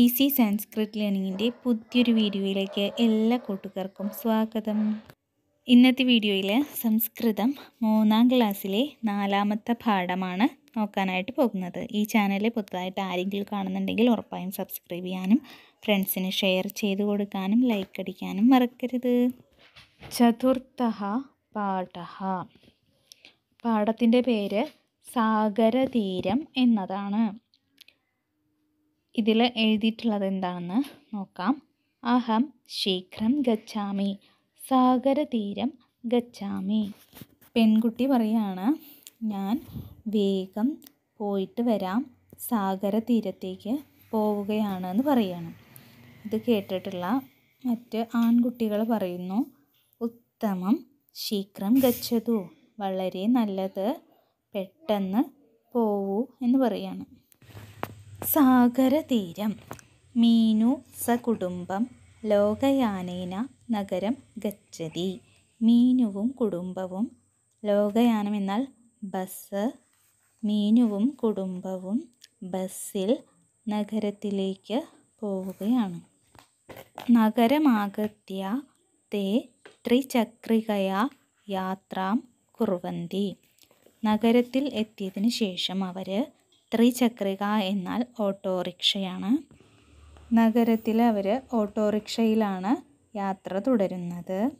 Easy Sanskrit ലേണിങ്ങിന്റെ പുതിയൊരു വീഡിയോയിലേക്ക് എല്ലാ കൂട്ടുകാർക്കും സ്വാഗതം. ഇന്നത്തെ വീഡിയോയിൽ സംസ്കൃതം മൂന്നാം ക്ലാസ്സിലെ നാലാമത്തെ പാഠമാണ് നോക്കാനായിട്ട് പോകുന്നത്. ഈ ചാനൽ പുതുതായിട്ട് ആരെങ്കിലും കാണുന്നുണ്ടെങ്കിൽ ഉറപ്പായും സബ്സ്ക്രൈബ് ചെയ്യാനും ഫ്രണ്ട്സിന് ഷെയർ ചെയ്ത് കൊടുക്കാനും ലൈക്ക് അടിക്കാനും മറക്കരുത്. ചതുർത്ഥ പാഠ. പാഠത്തിന്റെ പേര് സാഗരതീരം എന്നതാണ്. ഇതിൽ എഴുതിയിട്ടുള്ളത് എന്താണെന്ന് നോക്കാം. അഹം ശീഘ്രം ഗച്ഛാമി സാഗരതീരം ഗച്ഛാമി. പെൺകുട്ടി പറയാണ് ഞാൻ വേഗം പോയിട്ട് വരാം സാഗരതീരത്തേക്ക് പോവുകയാണ് എന്ന് പറയാണ്. ഇത് കേട്ടിട്ടുള്ള മറ്റ് ആൺകുട്ടികൾ പറയുന്നു ഉത്തമം ശീഘ്രം ഗച്ഛതു വളരെ നല്ലത് പെട്ടെന്ന് പോവൂ എന്ന് പറയാണ്. സാഗരതീരം മീനു സകുടുംബം ലോകയാനേന നഗരം ഗച്ഛതി. മീനുവും കുടുംബവും ലോകയാനം എന്നാൽ ബസ് മീനുവും കുടുംബവും ബസ്സിൽ നഗരത്തിലേക്ക് പോവുകയാണ്. നഗരമാഗത്യ തേ ത്രിചക്രികയാ യാത്രാം കുറുവന്തി. നഗരത്തിൽ എത്തിയതിന് ശേഷം അവർ ത്രിചക്രിക എന്നാൽ ഓട്ടോറിക്ഷയാണ്. നഗരത്തിൽ അവർ ഓട്ടോറിക്ഷയിലാണ് യാത്ര തുടരുന്നത്.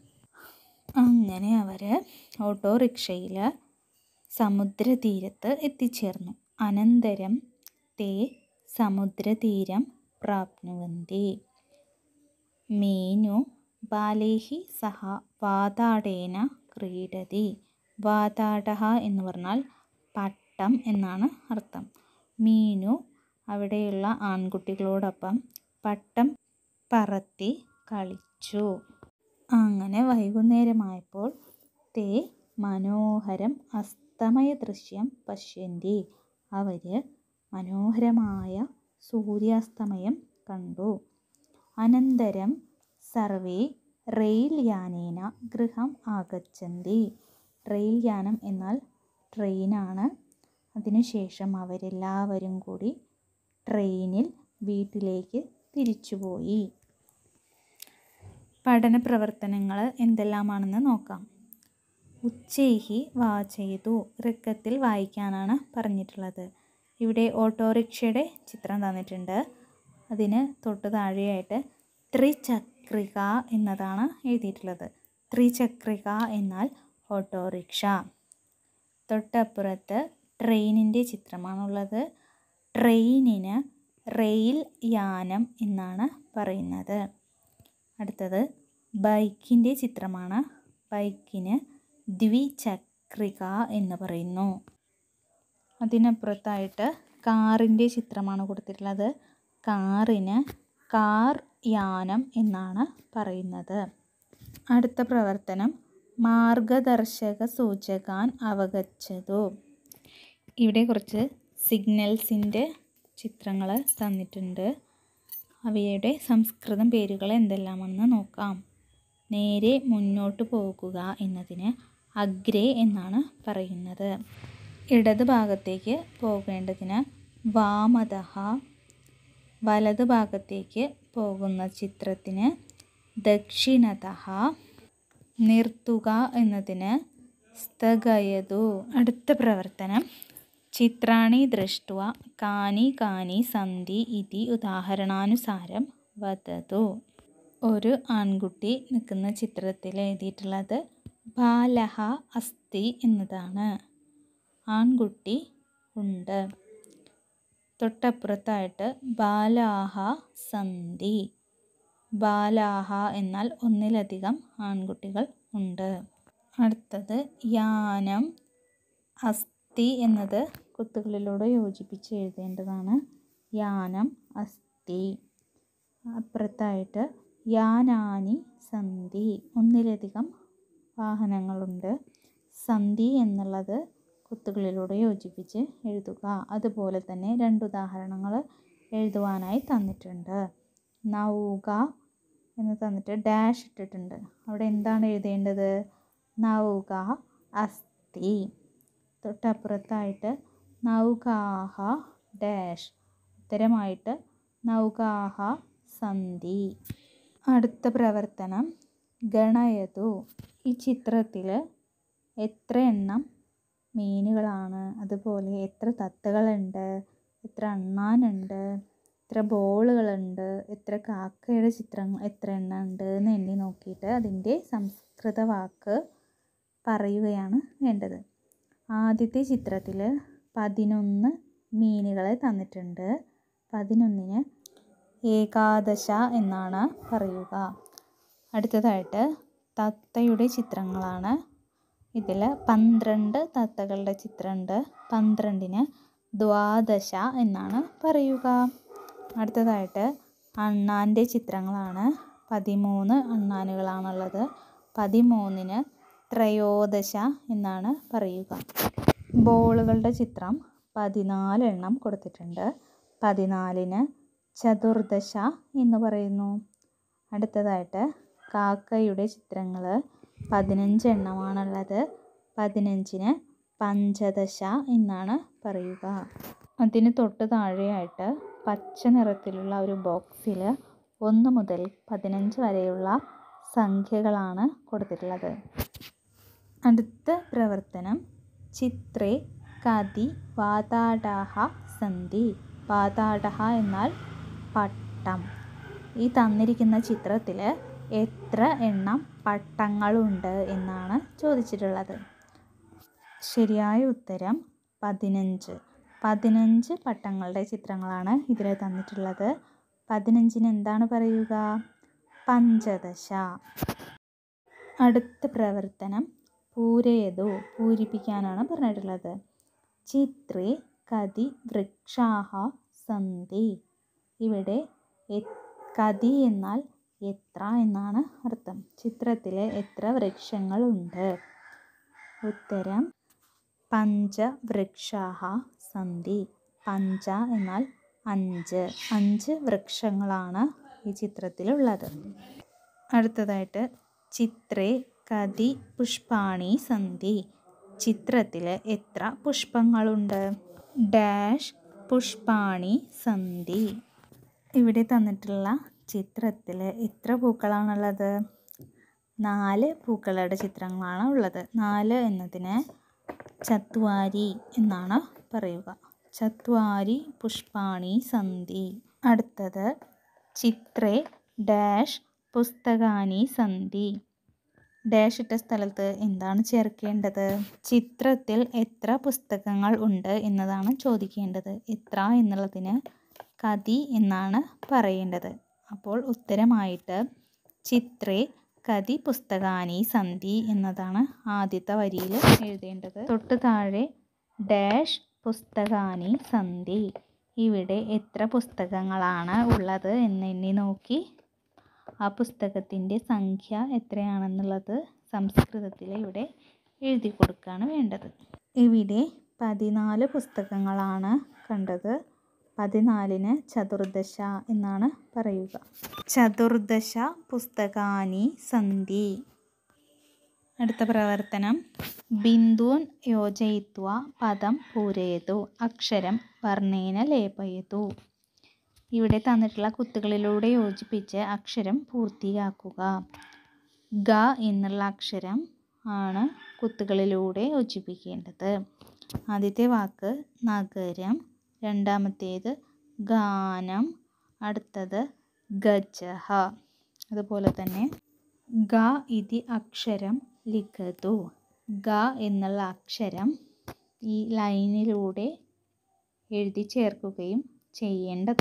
അങ്ങനെ അവർ ഓട്ടോറിക്ഷയിൽ സമുദ്രതീരത്ത് എത്തിച്ചേർന്നു. അനന്തരം തേ സമുദ്രതീരം പ്രാപ്നുവന്തി. മീനു ബാലേഹി സഹ വാതാടേന ക്രീഡതി. വാതാട എന്ന് പറഞ്ഞാൽ പട്ടം എന്നാണ് അർത്ഥം. മീനു അവിടെയുള്ള ആൺകുട്ടികളോടൊപ്പം പട്ടം പറത്തി കളിച്ചു. അങ്ങനെ വൈകുന്നേരമായപ്പോൾ തേ മനോഹരം അസ്തമയ ദൃശ്യം പശ്യന്തി. അവർ മനോഹരമായ സൂര്യാസ്തമയം കണ്ടു. അനന്തരം സർവേ റെയിൽ യാനേന ഗൃഹം ആഗച്ഛന്തി. റെയിൽ യാനം എന്നാൽ ട്രെയിനാണ്. അതിനുശേഷം അവരെല്ലാവരും കൂടി ട്രെയിനിൽ വീട്ടിലേക്ക് തിരിച്ചുപോയി. പഠന പ്രവർത്തനങ്ങൾ എന്തെല്ലാമാണെന്ന് നോക്കാം. ഉച്ചേഹി വാ ചെയ്തു. ഋക്കത്തിൽ വായിക്കാനാണ് പറഞ്ഞിട്ടുള്ളത്. ഇവിടെ ഓട്ടോറിക്ഷയുടെ ചിത്രം തന്നിട്ടുണ്ട്. അതിന് തൊട്ട് താഴെയായിട്ട് ത്രിചക്രിക എന്നതാണ് എഴുതിയിട്ടുള്ളത്. ത്രിചക്രിക എന്നാൽ ഓട്ടോറിക്ഷ. തൊട്ടപ്പുറത്ത് ട്രെയിനിന്റെ ചിത്രമാണുള്ളത്. ട്രെയിനിന് റെയിൽ യാനം എന്നാണ് പറയുന്നത്. അടുത്തത് ബൈക്കിന്റെ ചിത്രമാണ്. ബൈക്കിന് ദ്വിചക്രിക എന്ന് പറയുന്നു. അതിനപ്പുറത്തായിട്ട് കാറിന്റെ ചിത്രമാണ് കൊടുത്തിട്ടുള്ളത്. കാറിന് കാർ യാനം എന്നാണ് പറയുന്നത്. അടുത്ത പ്രവർത്തനം മാർഗദർശക സൂചകാൻ അവഗച്ഛതു ഇവിടെ കുറച്ച് സിഗ്നൽസിന്റെ ചിത്രങ്ങൾ തന്നിട്ടുണ്ട്. അവയുടെ സംസ്കൃതം പേരുകൾ എന്തെല്ലാമാണെന്ന് നോക്കാം. നേരെ മുന്നോട്ട് പോകുക എന്നതിന് അഗ്രേ എന്നാണ് പറയുന്നത്. ഇടത് ഭാഗത്തേക്ക് പോകേണ്ടതിന് വാമതഹ വലത് ഭാഗത്തേക്ക് പോകുന്ന ചിത്രത്തിന് ദക്ഷിണതഹ നിർത്തുക എന്നതിന് സ്ഥഗയതു. അടുത്ത പ്രവർത്തനം ചിത്രാണി ദൃഷ്ട്വ കാനി കാനി സന്ധി ഇതി ഉദാഹരണാനുസാരം വദതു. ഒരു ആൺകുട്ടി നിൽക്കുന്ന ചിത്രത്തിൽ എഴുതിയിട്ടുള്ളത് ബാലഹ അസ്ഥി എന്നതാണ്. ആൺകുട്ടി ഉണ്ട്. തൊട്ടപ്പുറത്തായിട്ട് ബാലാഹ സന്ധി. ബാലാഹ എന്നാൽ ഒന്നിലധികം ആൺകുട്ടികൾ ഉണ്ട്. അടുത്തത് യാനം അസ്ഥി എന്നത് കുത്തുകളിലൂടെ യോജിപ്പിച്ച് എഴുതേണ്ടതാണ്. യാനം അസ്ഥി. അപ്പുറത്തായിട്ട് യാനാനി സന്ധി. ഒന്നിലധികം വാഹനങ്ങളുണ്ട്. സന്ധി എന്നുള്ളത് കുത്തുകളിലൂടെ യോജിപ്പിച്ച് എഴുതുക. അതുപോലെ തന്നെ രണ്ട് ഉദാഹരണങ്ങൾ എഴുതുവാനായി തന്നിട്ടുണ്ട്. നൗക എന്ന് തന്നിട്ട് ഡാഷ് ഇട്ടിട്ടുണ്ട്. അവിടെ എന്താണ് എഴുതേണ്ടത്? നൗക അസ്ഥി. തൊട്ടപ്പുറത്തായിട്ട് നൗകാഹ ഡാഷ്. ഉത്തരമായിട്ട് നൗകാഹ സന്ധി. അടുത്ത പ്രവർത്തനം ഗണയതു. ഈ ചിത്രത്തിൽ എത്ര എണ്ണം മീനുകളാണ്? അതുപോലെ എത്ര തത്തകളുണ്ട്? എത്ര അണ്ണാനുണ്ട്? എത്ര ബോളുകളുണ്ട്? എത്ര കാക്കയുടെ ചിത്രങ്ങൾ എത്ര എണ്ണം ഉണ്ട് എന്ന് എണ്ണി നോക്കിയിട്ട് അതിന്റെ സംസ്കൃത വാക്ക് പറയുകയാണ് വേണ്ടത്. ആദ്യത്തെ ചിത്രത്തിൽ പതിനൊന്ന് മീനുകളെ തന്നിട്ടുണ്ട്. പതിനൊന്നിന് ഏകാദശ എന്നാണ് പറയുക. അടുത്തതായിട്ട് തത്തയുടെ ചിത്രങ്ങളാണ്. ഇതിൽ പന്ത്രണ്ട് തത്തകളുടെ ചിത്രമുണ്ട്. പന്ത്രണ്ടിന് ദ്വാദശ എന്നാണ് പറയുക. അടുത്തതായിട്ട് അണ്ണാന്റെ ചിത്രങ്ങളാണ്. പതിമൂന്ന് അണ്ണാനുകളാണുള്ളത്. പതിമൂന്നിന് ത്രയോദശ എന്നാണ് പറയുക. ബോളുകളുടെ ചിത്രം പതിനാലെണ്ണം കൊടുത്തിട്ടുണ്ട്. പതിനാലിന് ചതുർദശ എന്ന് പറയുന്നു. അടുത്തതായിട്ട് കാക്കയുടെ ചിത്രങ്ങൾ പതിനഞ്ച് എണ്ണമാണുള്ളത്. പതിനഞ്ചിന് പഞ്ചദശ എന്നാണ് പറയുക. അതിന് തൊട്ട് താഴെയായിട്ട് പച്ച നിറത്തിലുള്ള ഒരു ബോക്സിൽ ഒന്ന് മുതൽ പതിനഞ്ച് വരെയുള്ള സംഖ്യകളാണ് കൊടുത്തിട്ടുള്ളത്. അടുത്ത പ്രവർത്തനം ചിത്രേ കതി പാതാടഹ സന്ധി. പാതാടഹ എന്നാൽ പട്ടം. ഈ തന്നിരിക്കുന്ന ചിത്രത്തിൽ എത്ര എണ്ണം പട്ടങ്ങളുണ്ട് എന്നാണ് ചോദിച്ചിട്ടുള്ളത്. ശരിയായ ഉത്തരം പതിനഞ്ച്. പതിനഞ്ച് പട്ടങ്ങളുടെ ചിത്രങ്ങളാണ് ഇതിൽ തന്നിട്ടുള്ളത്. പതിനഞ്ചിന് എന്താണ് പറയുക? പഞ്ചദശ. അടുത്ത പ്രവർത്തനം പൂരയതു പൂരിപ്പിക്കാനാണ് പറഞ്ഞിട്ടുള്ളത്. ചിത്രേ കതി വൃക്ഷാഹ സന്ധി. ഇവിടെ കതി എന്നാൽ എത്ര എന്നാണ് അർത്ഥം. ചിത്രത്തിൽ എത്ര വൃക്ഷങ്ങളുണ്ട്? ഉത്തരം പഞ്ചവൃക്ഷാഹ സന്ധി. പഞ്ച എന്നാൽ അഞ്ച്. അഞ്ച് വൃക്ഷങ്ങളാണ് ഈ ചിത്രത്തിലുള്ളത്. അടുത്തതായിട്ട് ചിത്രേ കതി പുഷ്പാണി സന്ധി. ചിത്രത്തിൽ എത്ര പുഷ്പങ്ങളുണ്ട്? ഡാഷ് പുഷ്പാണി സന്ധി. ഇവിടെ തന്നിട്ടുള്ള ചിത്രത്തിൽ എത്ര പൂക്കളാണുള്ളത്? നാല് പൂക്കളുടെ ചിത്രങ്ങളാണ് ഉള്ളത്. നാല് എന്നതിന് ചത്വാരി എന്നാണ് പറയുക. ചത്വാരി പുഷ്പാണി സന്ധി. അടുത്തത് ചിത്രേ ഡാഷ് പുസ്തകാനി സന്ധി. ഡാഷ് ഇട്ട സ്ഥലത്ത് എന്താണ് ചേർക്കേണ്ടത്? ചിത്രത്തിൽ എത്ര പുസ്തകങ്ങൾ ഉണ്ട് എന്നതാണ് ചോദിക്കേണ്ടത്. എത്ര എന്നുള്ളതിന് കതി എന്നാണ് പറയേണ്ടത്. അപ്പോൾ ഉത്തരമായിട്ട് ചിത്രേ കതി പുസ്തകാനി സന്ധി എന്നതാണ് ആദ്യത്തെ വരിയിൽ എഴുതേണ്ടത്. തൊട്ട് താഴെ ഡാഷ് പുസ്തകാനി സന്ധി. ഇവിടെ എത്ര പുസ്തകങ്ങളാണ് ഉള്ളത് എന്നെണ്ണി നോക്കി ആ പുസ്തകത്തിന്റെ സംഖ്യ എത്രയാണെന്നുള്ളത് സംസ്കൃതത്തിൽ ഇവിടെ എഴുതി കൊടുക്കുകയാണ് വേണ്ടത്. ഇവിടെ പതിനാല് പുസ്തകങ്ങളാണ് കണ്ടത്. പതിനാലിന് ചതുർദശ എന്നാണ് പറയുക. ചതുർദശ പുസ്തകാനി സന്ധി. അടുത്ത പ്രവർത്തനം. ബിന്ദൂൻ യോജയിത്വ പദം പൂരയതു അക്ഷരം വർണേന ലേപയതു. ഇവിടെ തന്നിട്ടുള്ള കുത്തുകളിലൂടെ യോജിപ്പിച്ച് അക്ഷരം പൂർത്തിയാക്കുക. ഗ എന്നുള്ള അക്ഷരം ആണ് കുത്തുകളിലൂടെ യോജിപ്പിക്കേണ്ടത്. ആദ്യത്തെ വാക്ക് നഗരം രണ്ടാമത്തേത് ഗാനം അടുത്തത് ഗജഹ. അതുപോലെ തന്നെ ഗ ഇതി അക്ഷരം ലിഖതു. ഗ എന്നുള്ള അക്ഷരം ഈ ലൈനിലൂടെ എഴുതി ചേർക്കുകയും చేయండి